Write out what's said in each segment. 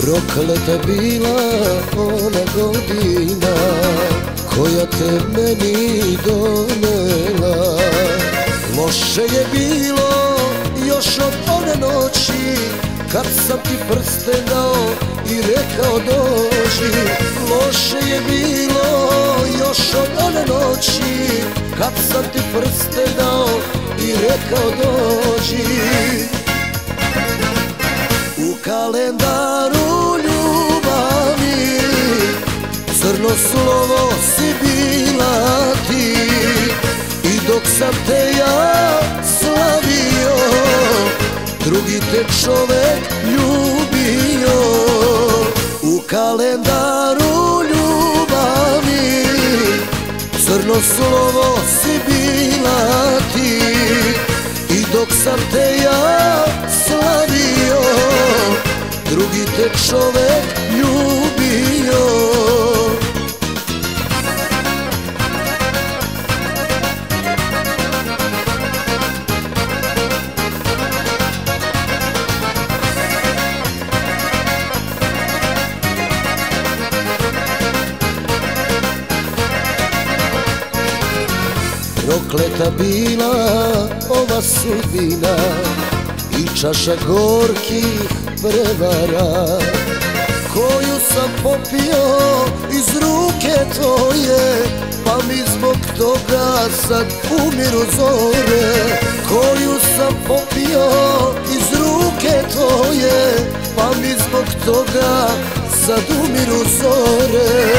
Prokleta bila ona godina Koja te meni donela. Loše je bilo još od one noći Kad sam ti prste dao i rekao dođi. Loše je bilo još od one noći Kad sam ti prste dao i rekao dođi. U kalendaru slovo si bila ti. I dok sam te ja slavio Drugi te čovek ljubio. U kalendaru ljubavi Crno slovo si bila ti. I dok sam te ja slavio Drugi te čovek ljubio Prokleta bila ova sudbina I čaša gorkih prevara Koju sam popio iz ruke tvoje Pa mi zbog toga sad umiru zore. Koju sam popio iz ruke tvoje Pa mi zbog toga sad umiru zore.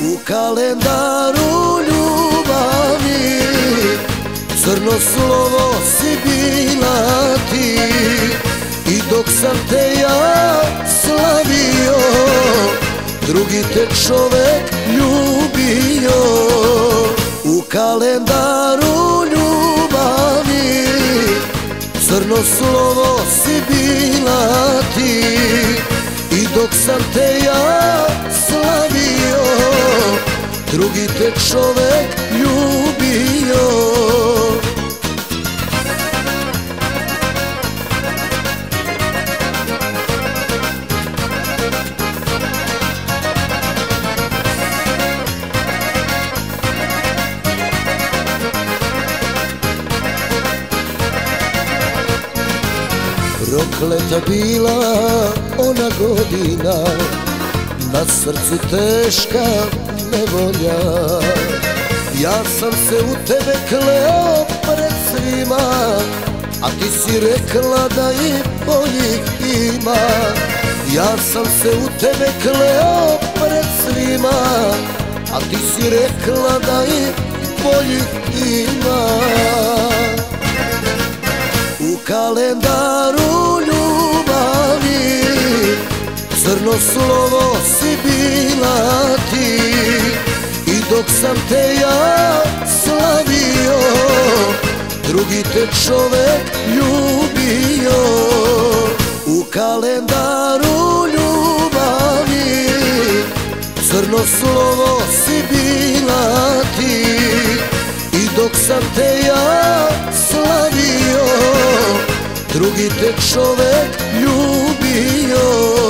U kalendaru Crno slovo si bila ti I dok sam te ja slavio Drugi te čovek ljubio. U kalendaru ljubavi Crno slovo si bila ti I dok sam te ja slavio Drugi te čovek ljubio Prokleta bila ona godina Na srcu teška nevolja. Ja sam se u tebe kleo pred svima A ti si rekla da i boljih ima. Ja sam se u tebe kleo pred svima A ti si rekla da i boljih ima kalendaru ljubavi. Crno slovo si bila ti I dok sam te ja slavio Drugi te čovek ljubio. U kalendaru ljubavi Crno slovo si bila ti I dok sam te te čovek ljubio